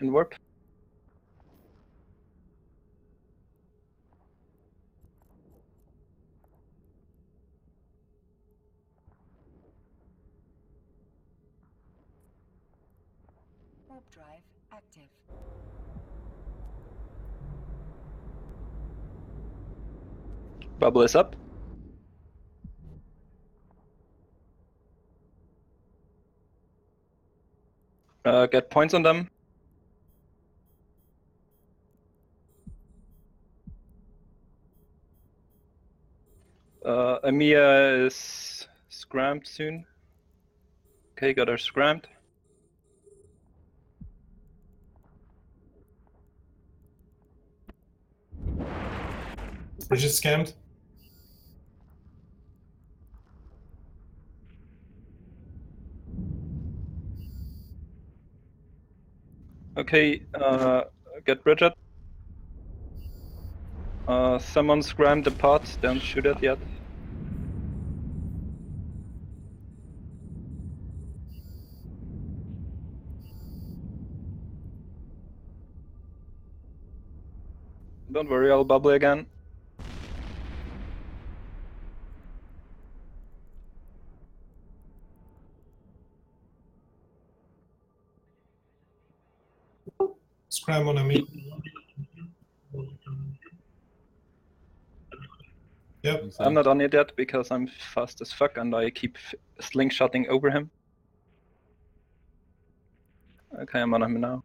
in warp. Warp drive active. Bubble is up. Uh, get points on them. Uh, Ameia is scrammed soon. Okay, got her scrammed. Bridget scrammed. Okay, uh, get Bridget. Uh, someone scrammed the pot, don't shoot it yet. Don't worry, I'll bubble again. Scram on me. Yep. I'm not on it yet because I'm fast as fuck and I keep slingshotting over him. Okay, I'm on him now.